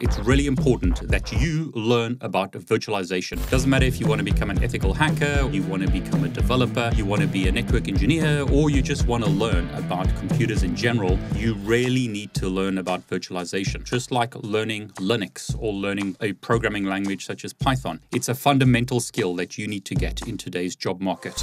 It's really important that you learn about virtualization. Doesn't matter if you want to become an ethical hacker, you want to become a developer, you want to be a network engineer, or you just want to learn about computers in general, you really need to learn about virtualization. Just like learning Linux or learning a programming language such as Python. It's a fundamental skill that you need to get in today's job market.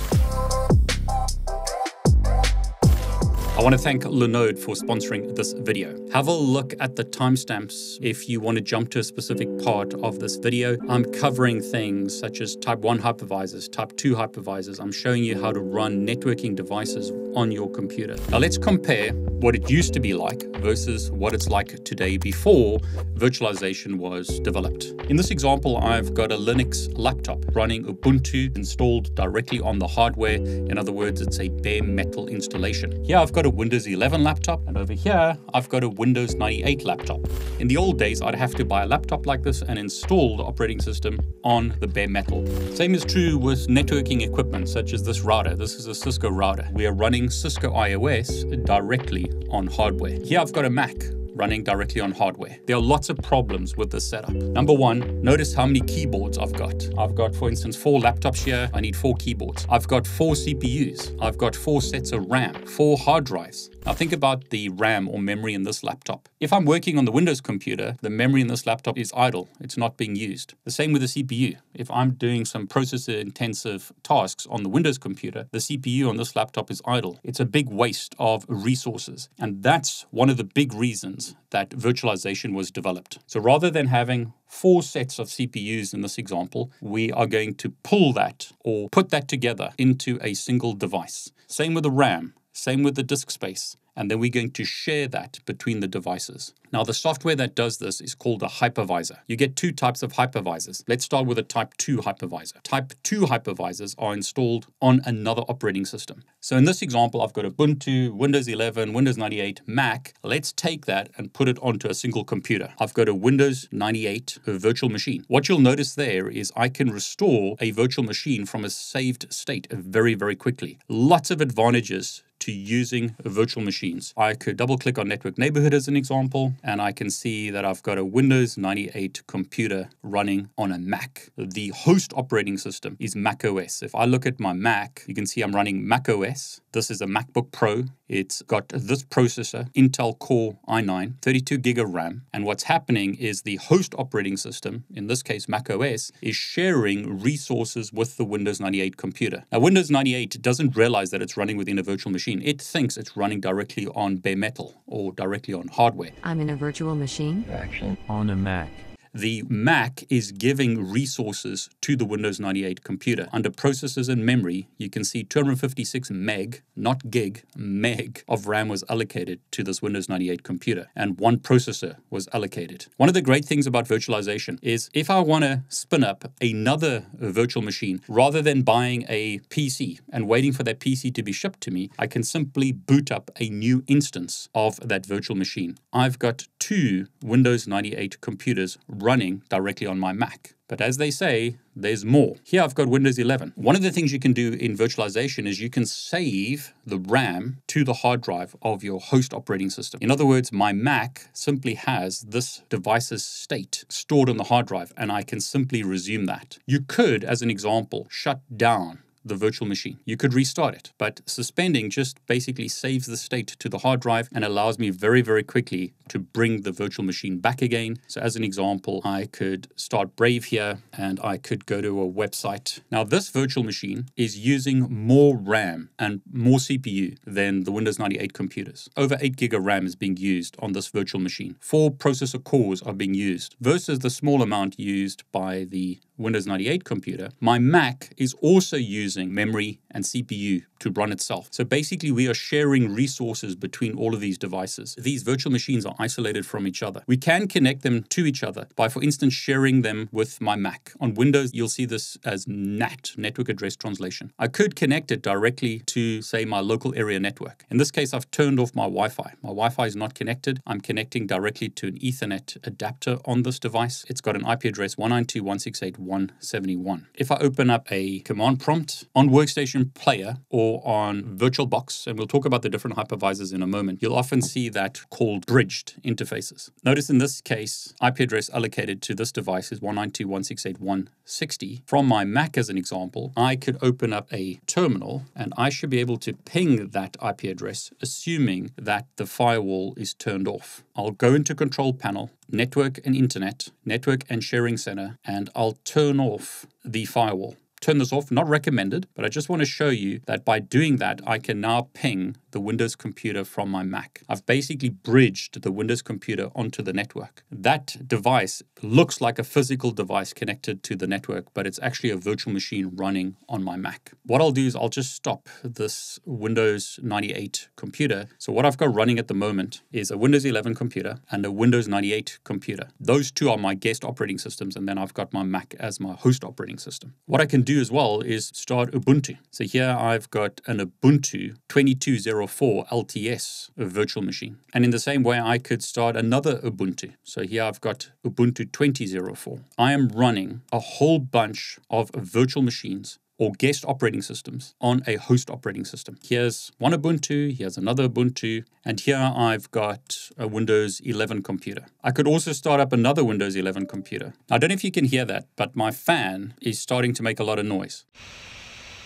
I want to thank Linode for sponsoring this video. Have a look at the timestamps if you want to jump to a specific part of this video. I'm covering things such as type 1 hypervisors, type 2 hypervisors. I'm showing you how to run networking devices on your computer. Now let's compare what it used to be like versus what it's like today before virtualization was developed. In this example, I've got a Linux laptop running Ubuntu installed directly on the hardware. In other words, it's a bare metal installation. Here I've got a Windows 11 laptop, and over here I've got a Windows 98 laptop. In the old days, I'd have to buy a laptop like this and install the operating system on the bare metal. Same is true with networking equipment such as this router. This is a Cisco router. We are running Cisco IOS directly on hardware. Here I've got a Mac running directly on hardware. There are lots of problems with this setup. Number one, notice how many keyboards I've got. I've got, for instance, four laptops here. I need four keyboards. I've got four CPUs. I've got four sets of RAM, four hard drives. Now think about the RAM or memory in this laptop. If I'm working on the Windows computer, the memory in this laptop is idle. It's not being used. The same with the CPU. If I'm doing some processor intensive tasks on the Windows computer, the CPU on this laptop is idle. It's a big waste of resources. And that's one of the big reasons that virtualization was developed. So rather than having four sets of CPUs in this example, we are going to pull that or put that together into a single device. Same with the RAM. Same with the disk space. And then we're going to share that between the devices. Now, the software that does this is called a hypervisor. You get two types of hypervisors. Let's start with a type 2 hypervisor. Type 2 hypervisors are installed on another operating system. So in this example, I've got Ubuntu, Windows 11, Windows 98, Mac. Let's take that and put it onto a single computer. I've got a Windows 98 virtual machine. What you'll notice there is I can restore a virtual machine from a saved state very, very quickly. Lots of advantages to using virtual machines. I could double click on Network Neighborhood as an example, and I can see that I've got a Windows 98 computer running on a Mac. The host operating system is Mac OS. If I look at my Mac, you can see I'm running Mac OS. This is a MacBook Pro. It's got this processor, Intel Core i9, 32 gig of RAM. And what's happening is the host operating system, in this case Mac OS, is sharing resources with the Windows 98 computer. Now, Windows 98 doesn't realize that it's running within a virtual machine machine. It thinks it's running directly on bare metal or directly on hardware. I'm in a virtual machine. Actually, on a Mac the Mac is giving resources to the Windows 98 computer. Under processors and memory, you can see 256 meg, not gig, meg of RAM was allocated to this Windows 98 computer, and one processor was allocated. One of the great things about virtualization is if I want to spin up another virtual machine, rather than buying a PC and waiting for that PC to be shipped to me, I can simply boot up a new instance of that virtual machine. I've got two Windows 98 computers running directly on my Mac. But as they say, there's more. Here I've got Windows 11. One of the things you can do in virtualization is you can save the RAM to the hard drive of your host operating system. In other words, my Mac simply has this device's state stored on the hard drive, and I can simply resume that. You could, as an example, shut down the virtual machine. You could restart it, but suspending just basically saves the state to the hard drive and allows me very, very quickly to bring the virtual machine back again. So, as an example, I could start Brave here and I could go to a website. Now, this virtual machine is using more RAM and more CPU than the Windows 98 computers. Over 8 gig of RAM is being used on this virtual machine. Four processor cores are being used versus the small amount used by the Windows 98 computer. My Mac is also using memory and CPU to run itself. So basically, we are sharing resources between all of these devices. These virtual machines are isolated from each other. We can connect them to each other by, for instance, sharing them with my Mac. On Windows, you'll see this as NAT, Network Address Translation. I could connect it directly to, say, my local area network. In this case, I've turned off my Wi Fi. My Wi Fi is not connected. I'm connecting directly to an Ethernet adapter on this device. It's got an IP address 192.168.1 171. If I open up a command prompt on Workstation Player or on VirtualBox, and we'll talk about the different hypervisors in a moment, you'll often see that called bridged interfaces. Notice in this case, IP address allocated to this device is 192.168.160. From my Mac, as an example, I could open up a terminal and I should be able to ping that IP address, assuming that the firewall is turned off. I'll go into Control Panel, Network and Internet, Network and Sharing Center, and I'll turn off the firewall turn this off, not recommended, but I just want to show you that by doing that, I can now ping the Windows computer from my Mac. I've basically bridged the Windows computer onto the network. That device looks like a physical device connected to the network, but it's actually a virtual machine running on my Mac. What I'll do is I'll just stop this Windows 98 computer. So what I've got running at the moment is a Windows 11 computer and a Windows 98 computer. Those two are my guest operating systems, and then I've got my Mac as my host operating system. What I can do as well is start Ubuntu. So here I've got an Ubuntu 2204 LTS virtual machine. And in the same way, I could start another Ubuntu. So here I've got Ubuntu 2004. I am running a whole bunch of virtual machines or guest operating systems on a host operating system. Here's one Ubuntu, here's another Ubuntu, and here I've got a Windows 11 computer. I could also start up another Windows 11 computer. I don't know if you can hear that, but my fan is starting to make a lot of noise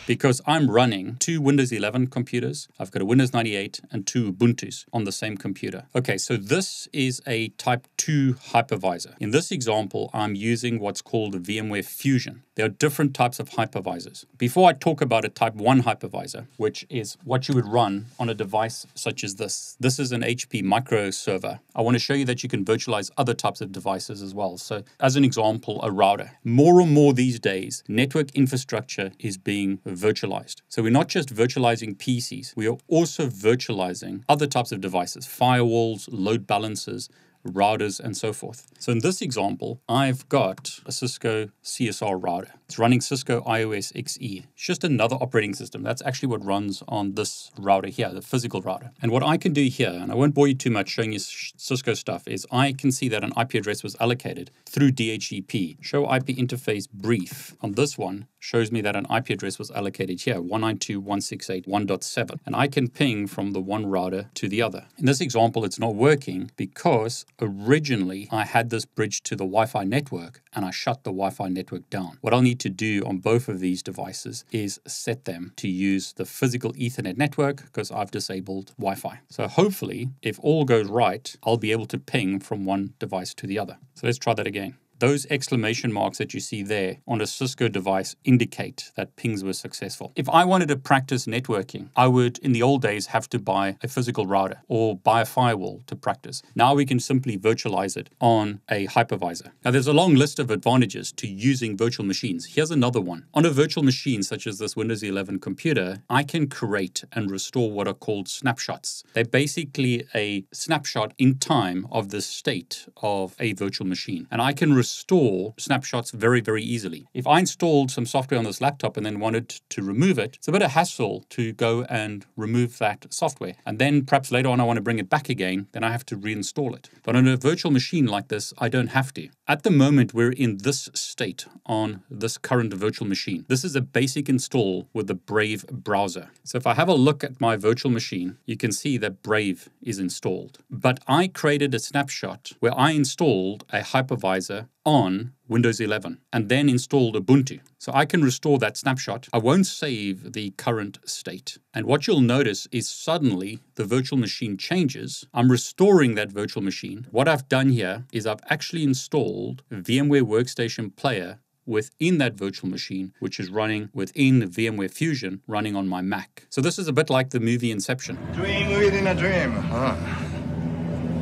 because I'm running two Windows 11 computers. I've got a Windows 98 and two Ubuntu's on the same computer. Okay, so this is a type 2 hypervisor. In this example, I'm using what's called VMware Fusion. There are different types of hypervisors. Before I talk about a type 1 hypervisor, which is what you would run on a device such as this. This is an HP micro server. I want to show you that you can virtualize other types of devices as well. So as an example, a router. More and more these days, network infrastructure is being virtualized. So we're not just virtualizing PCs, we are also virtualizing other types of devices, firewalls, load balancers, routers, and so forth. So in this example, I've got a Cisco CSR router. It's running Cisco IOS XE. It's just another operating system. That's actually what runs on this router here, the physical router. And what I can do here, and I won't bore you too much showing you Cisco stuff, is I can see that an IP address was allocated through DHCP. Show IP interface brief. On this one, shows me that an IP address was allocated here, 192.168.1.7. And I can ping from the one router to the other. In this example, it's not working because originally I had this bridge to the Wi-Fi network and I shut the Wi-Fi network down. What I'll need to do on both of these devices is set them to use the physical Ethernet network because I've disabled Wi-Fi. So hopefully, if all goes right, I'll be able to ping from one device to the other. So let's try that again. Those exclamation marks that you see there on a Cisco device indicate that pings were successful. If I wanted to practice networking, I would, in the old days, have to buy a physical router or buy a firewall to practice. Now we can simply virtualize it on a hypervisor. Now there's a long list of advantages to using virtual machines. Here's another one. On a virtual machine such as this Windows 11 computer, I can create and restore what are called snapshots. They're basically a snapshot in time of the state of a virtual machine. And I can restore snapshots very, very easily. If I installed some software on this laptop and then wanted to remove it, it's a bit of hassle to go and remove that software. And then perhaps later on I want to bring it back again, then I have to reinstall it. But on a virtual machine like this, I don't have to. At the moment, we're in this state on this current virtual machine. This is a basic install with the Brave browser. So if I have a look at my virtual machine, you can see that Brave is installed. But I created a snapshot where I installed a hypervisor on Windows 11 and then installed Ubuntu. So I can restore that snapshot. I won't save the current state. And what you'll notice is suddenly the virtual machine changes. I'm restoring that virtual machine. What I've done here is I've actually installed VMware Workstation Player within that virtual machine, which is running within the VMware Fusion, running on my Mac. So this is a bit like the movie Inception. Dream within a dream, huh?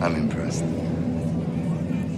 I'm impressed.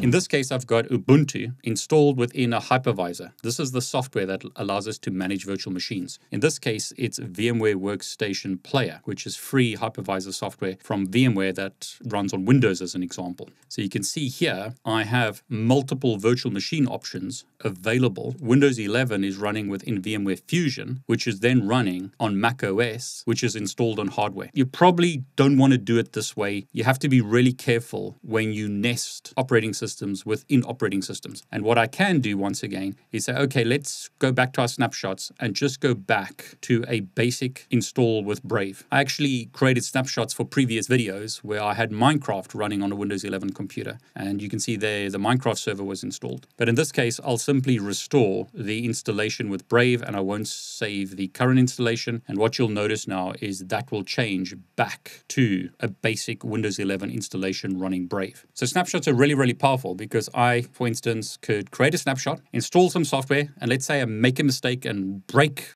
In this case, I've got Ubuntu installed within a hypervisor. This is the software that allows us to manage virtual machines. In this case, it's VMware Workstation Player, which is free hypervisor software from VMware that runs on Windows as an example. So you can see here, I have multiple virtual machine options available. Windows 11 is running within VMware Fusion, which is then running on Mac OS, which is installed on hardware. You probably don't want to do it this way. You have to be really careful when you nest operating systems within operating systems. And what I can do once again is say, okay, let's go back to our snapshots and just go back to a basic install with Brave. I actually created snapshots for previous videos where I had Minecraft running on a Windows 11 computer. And you can see there the Minecraft server was installed. But in this case, I'll simply restore the installation with Brave and I won't save the current installation. And what you'll notice now is that will change back to a basic Windows 11 installation running Brave. So snapshots are really, really powerful because I, for instance, could create a snapshot, install some software, and let's say I make a mistake and break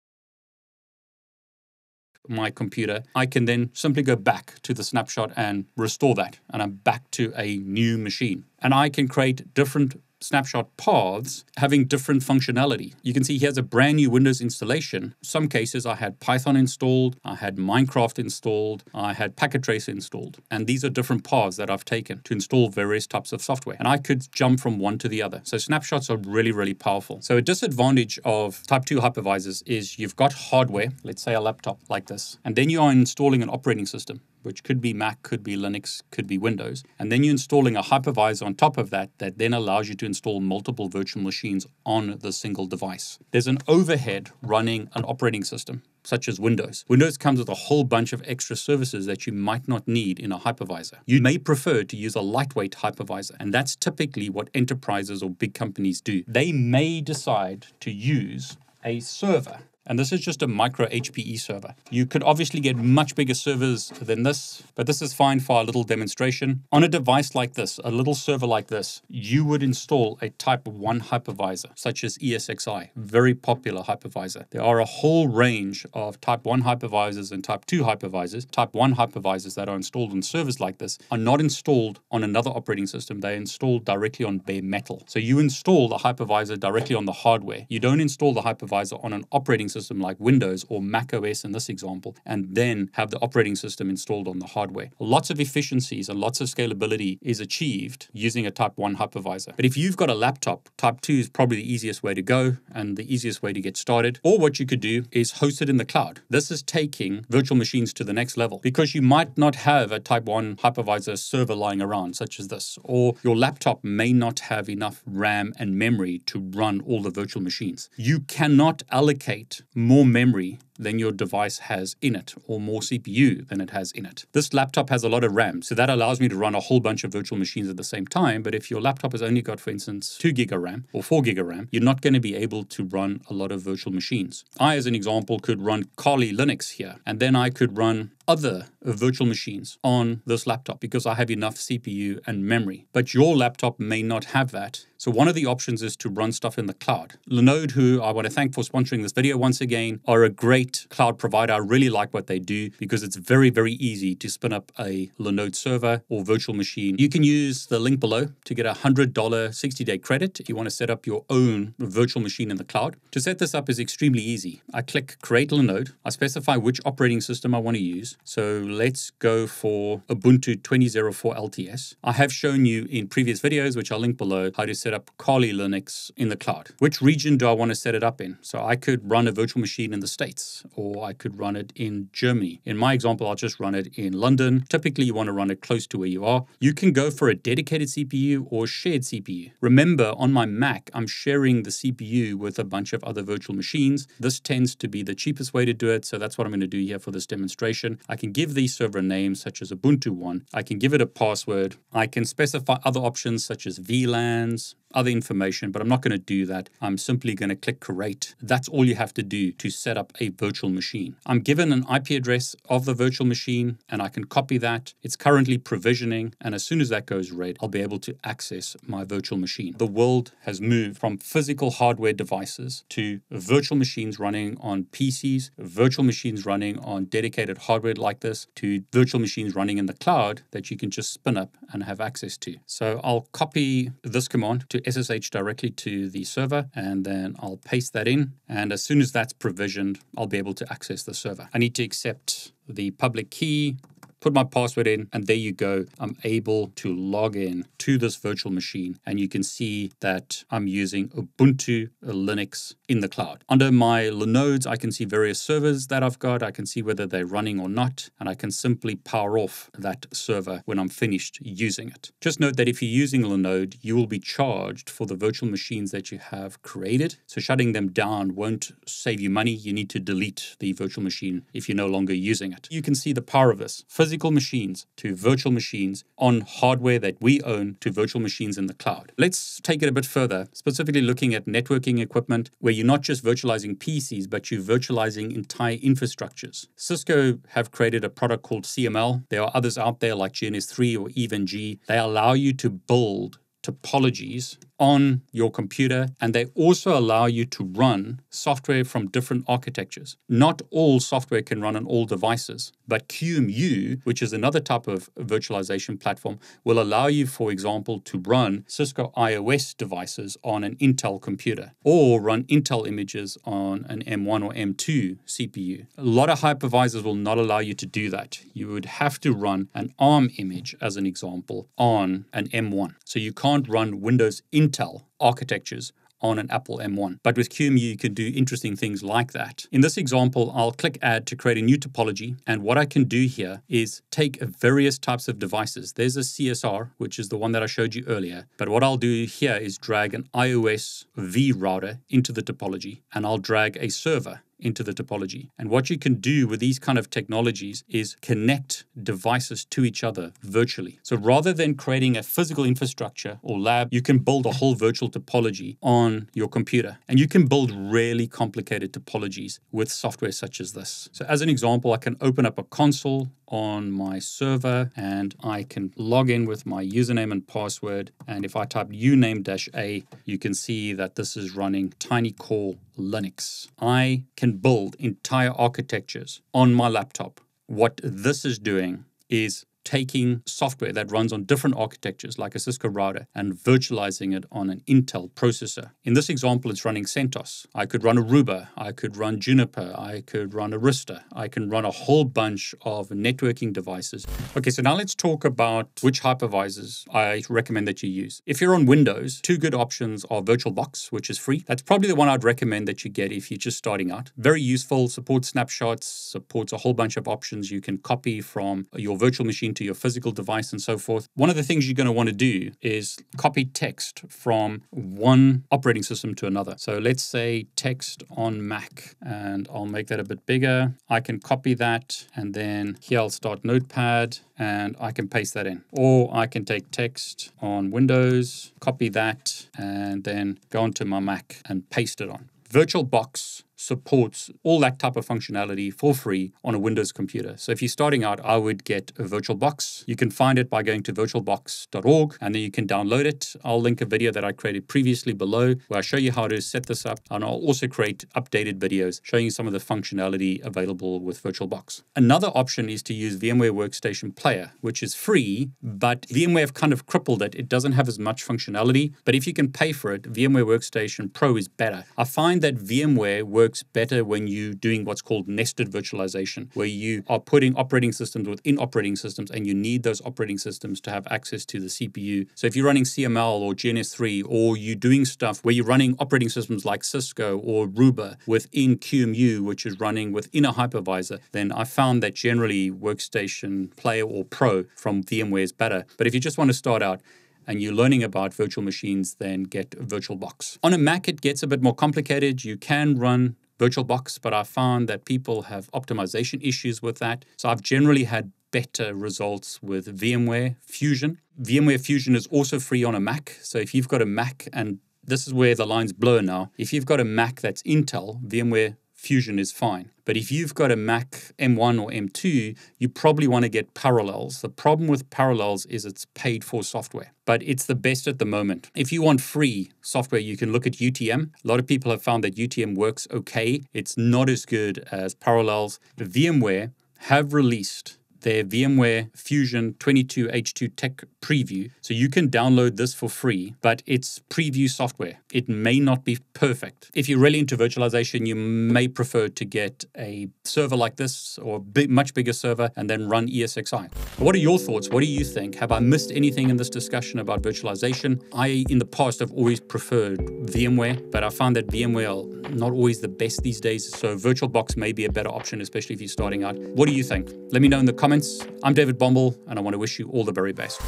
my computer, I can then simply go back to the snapshot and restore that. And I'm back to a new machine. And I can create different snapshot paths having different functionality. You can see here's a brand new Windows installation. Some cases I had Python installed, I had Minecraft installed, I had Packet Tracer installed. And these are different paths that I've taken to install various types of software. And I could jump from one to the other. So snapshots are really, really powerful. So a disadvantage of type 2 hypervisors is you've got hardware, let's say a laptop like this, and then you are installing an operating system which could be Mac, could be Linux, could be Windows. And then you're installing a hypervisor on top of that that then allows you to install multiple virtual machines on the single device. There's an overhead running an operating system such as Windows. Windows comes with a whole bunch of extra services that you might not need in a hypervisor. You may prefer to use a lightweight hypervisor, and that's typically what enterprises or big companies do. They may decide to use a server and this is just a micro HPE server. You could obviously get much bigger servers than this, but this is fine for a little demonstration. On a device like this, a little server like this, you would install a type 1 hypervisor, such as ESXi, very popular hypervisor. There are a whole range of type 1 hypervisors and type 2 hypervisors. Type 1 hypervisors that are installed on servers like this are not installed on another operating system. They're installed directly on bare metal. So you install the hypervisor directly on the hardware. You don't install the hypervisor on an operating system system like Windows or Mac OS in this example, and then have the operating system installed on the hardware. Lots of efficiencies and lots of scalability is achieved using a Type 1 hypervisor. But if you've got a laptop, Type 2 is probably the easiest way to go and the easiest way to get started. Or what you could do is host it in the cloud. This is taking virtual machines to the next level because you might not have a Type 1 hypervisor server lying around, such as this, or your laptop may not have enough RAM and memory to run all the virtual machines. You cannot allocate more memory than your device has in it, or more CPU than it has in it. This laptop has a lot of RAM, so that allows me to run a whole bunch of virtual machines at the same time. But if your laptop has only got, for instance, 2 gig of RAM or 4 gig of RAM, you're not going to be able to run a lot of virtual machines. I, as an example, could run Kali Linux here, and then I could run other virtual machines on this laptop because I have enough CPU and memory. But your laptop may not have that. So one of the options is to run stuff in the cloud. Linode, who I want to thank for sponsoring this video once again, are a great cloud provider. I really like what they do because it's very, very easy to spin up a Linode server or virtual machine. You can use the link below to get a $100 60-day credit if you want to set up your own virtual machine in the cloud. To set this up is extremely easy. I click Create Linode. I specify which operating system I want to use. So let's go for Ubuntu 2004 LTS. I have shown you in previous videos, which I'll link below, how to set up Kali Linux in the cloud. Which region do I want to set it up in? So I could run a virtual machine in the States, or I could run it in Germany. In my example, I'll just run it in London. Typically, you want to run it close to where you are. You can go for a dedicated CPU or shared CPU. Remember, on my Mac, I'm sharing the CPU with a bunch of other virtual machines. This tends to be the cheapest way to do it, so that's what I'm going to do here for this demonstration. I can give these server names such as Ubuntu one. I can give it a password. I can specify other options such as VLANs, other information, but I'm not going to do that. I'm simply going to click create. That's all you have to do to set up a virtual machine. I'm given an IP address of the virtual machine and I can copy that. It's currently provisioning. And as soon as that goes red, I'll be able to access my virtual machine. The world has moved from physical hardware devices to virtual machines running on PCs, virtual machines running on dedicated hardware like this, to virtual machines running in the cloud that you can just spin up and have access to. So I'll copy this command to SSH directly to the server, and then I'll paste that in. And as soon as that's provisioned, I'll be able to access the server. I need to accept the public key put my password in, and there you go. I'm able to log in to this virtual machine, and you can see that I'm using Ubuntu Linux in the cloud. Under my Linodes, I can see various servers that I've got. I can see whether they're running or not, and I can simply power off that server when I'm finished using it. Just note that if you're using Linode, you will be charged for the virtual machines that you have created. So shutting them down won't save you money. You need to delete the virtual machine if you're no longer using it. You can see the power of this physical machines to virtual machines on hardware that we own to virtual machines in the cloud. Let's take it a bit further, specifically looking at networking equipment where you're not just virtualizing PCs, but you're virtualizing entire infrastructures. Cisco have created a product called CML. There are others out there like GNS3 or EVE-NG. They allow you to build topologies on your computer, and they also allow you to run software from different architectures. Not all software can run on all devices, but QEMU, which is another type of virtualization platform, will allow you, for example, to run Cisco IOS devices on an Intel computer or run Intel images on an M1 or M2 CPU. A lot of hypervisors will not allow you to do that. You would have to run an ARM image, as an example, on an M1. So you can't run Windows Intel Intel architectures on an Apple M1. But with QEMU, you can do interesting things like that. In this example, I'll click Add to create a new topology. And what I can do here is take various types of devices. There's a CSR, which is the one that I showed you earlier. But what I'll do here is drag an IOS V router into the topology, and I'll drag a server into the topology. And what you can do with these kind of technologies is connect devices to each other virtually. So rather than creating a physical infrastructure or lab, you can build a whole virtual topology on your computer. And you can build really complicated topologies with software such as this. So as an example, I can open up a console on my server and I can log in with my username and password. And if I type uname-a, you can see that this is running TinyCore Linux. I can build entire architectures on my laptop. What this is doing is taking software that runs on different architectures like a Cisco router and virtualizing it on an Intel processor. In this example, it's running CentOS. I could run Aruba, I could run Juniper, I could run Arista, I can run a whole bunch of networking devices. Okay, so now let's talk about which hypervisors I recommend that you use. If you're on Windows, two good options are VirtualBox, which is free. That's probably the one I'd recommend that you get if you're just starting out. Very useful, supports snapshots, supports a whole bunch of options you can copy from your virtual machine to your physical device and so forth. One of the things you're going to want to do is copy text from one operating system to another. So let's say text on Mac, and I'll make that a bit bigger. I can copy that, and then here I'll start Notepad, and I can paste that in. Or I can take text on Windows, copy that, and then go onto my Mac and paste it on. VirtualBox supports all that type of functionality for free on a Windows computer. So if you're starting out, I would get a VirtualBox. You can find it by going to virtualbox.org and then you can download it. I'll link a video that I created previously below where I show you how to set this up and I'll also create updated videos showing you some of the functionality available with VirtualBox. Another option is to use VMware Workstation Player, which is free, but VMware have kind of crippled it. It doesn't have as much functionality, but if you can pay for it, VMware Workstation Pro is better. I find that VMware works works better when you're doing what's called nested virtualization, where you are putting operating systems within operating systems and you need those operating systems to have access to the CPU. So if you're running CML or GNS3 or you're doing stuff where you're running operating systems like Cisco or Aruba within QEMU, which is running within a hypervisor, then I found that generally Workstation Player or Pro from VMware is better. But if you just want to start out, and you're learning about virtual machines, then get VirtualBox. On a Mac, it gets a bit more complicated. You can run VirtualBox, but I found that people have optimization issues with that. So I've generally had better results with VMware Fusion. VMware Fusion is also free on a Mac. So if you've got a Mac, and this is where the lines blur now, if you've got a Mac that's Intel, VMware Fusion is fine. But if you've got a Mac M1 or M2, you probably want to get Parallels. The problem with Parallels is it's paid for software, but it's the best at the moment. If you want free software, you can look at UTM. A lot of people have found that UTM works okay. It's not as good as Parallels. VMware have released their VMware Fusion 22H2 Tech preview. So you can download this for free, but it's preview software. It may not be perfect. If you're really into virtualization, you may prefer to get a server like this or a big, much bigger server and then run ESXi. What are your thoughts? What do you think? Have I missed anything in this discussion about virtualization? I, in the past, have always preferred VMware, but I found that VMware not always the best these days. So VirtualBox may be a better option, especially if you're starting out. What do you think? Let me know in the comments. I'm David Bombal, and I want to wish you all the very best.